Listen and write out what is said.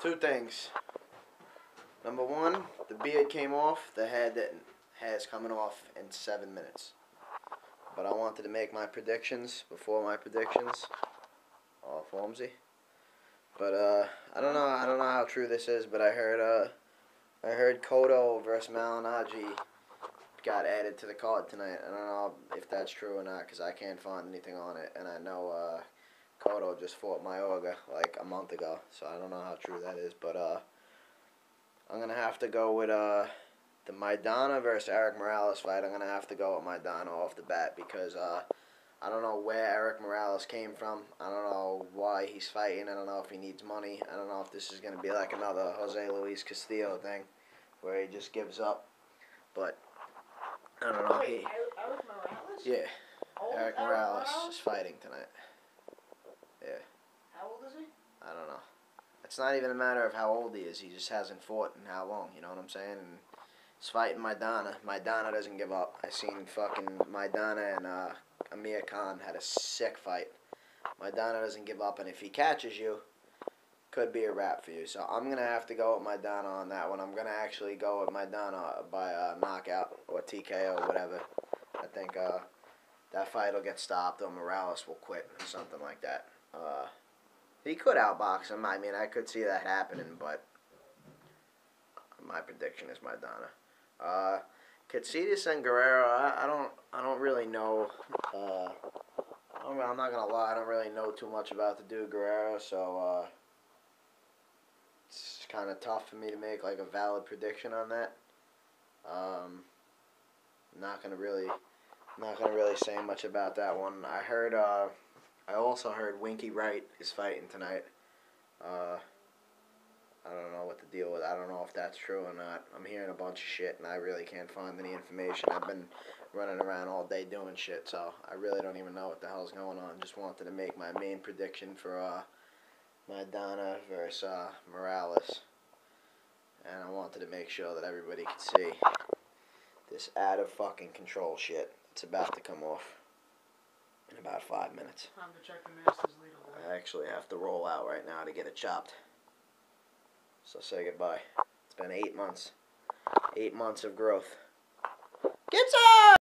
Two things. Number one, the beard came off. The head that has coming off in seven minutes. But I wanted to make my predictions before my predictions. All Formzy. But uh, I don't know. I don't know how true this is. But I heard uh, I heard Cotto versus Malignaggi got added to the card tonight. I don't know if that's true or not because I can't find anything on it. And I know uh, Cotto just fought Mayorga like a month ago, so I don't know how true that is. But uh, I'm gonna have to go with uh, the Maidana versus Erik Morales fight. I'm gonna have to go with Maidana off the bat because uh, I don't know where Erik Morales came from. I don't know why he's fighting. I don't know if he needs money. I don't know if this is gonna be like another Jose Luis Castillo thing, where he just gives up. But I don't know. Wait, He, Erik Morales? yeah, Old Erik Morales is fighting tonight. How old is he? I don't know. It's not even a matter of how old he is. He just hasn't fought in how long. You know what I'm saying? And he's fighting Maidana. Maidana doesn't give up. I seen fucking Maidana and uh, Amir Khan had a sick fight. Maidana doesn't give up, and if he catches you, could be a wrap for you. So I'm gonna have to go with Maidana on that one. I'm gonna actually go with Maidana by uh, knockout or TKO, or whatever. I think uh, that fight will get stopped, or Morales will quit, or something like that. Uh, he could outbox him. I mean, I could see that happening, but my prediction is Maidana. Uh, Katsidis and Guerrero, I, I don't, I don't really know. Uh, I'm, not gonna lie, I don't really know too much about the dude Guerrero, so uh, it's kind of tough for me to make like a valid prediction on that. Um, not gonna really, not gonna really say much about that one. I heard. Uh, I also heard Winky Wright is fighting tonight. Uh, I don't know what the deal with. I don't know if that's true or not. I'm hearing a bunch of shit, and I really can't find any information. I've been running around all day doing shit, so I really don't even know what the hell's going on. Just wanted to make my main prediction for uh, Maidana versus uh, Morales, and I wanted to make sure that everybody could see this out of fucking control shit. It's about to come off in about five minutes. Time to check the Masters. I actually have to roll out right now to get it chopped. So say goodbye. It's been eight months. Eight months of growth. Get some!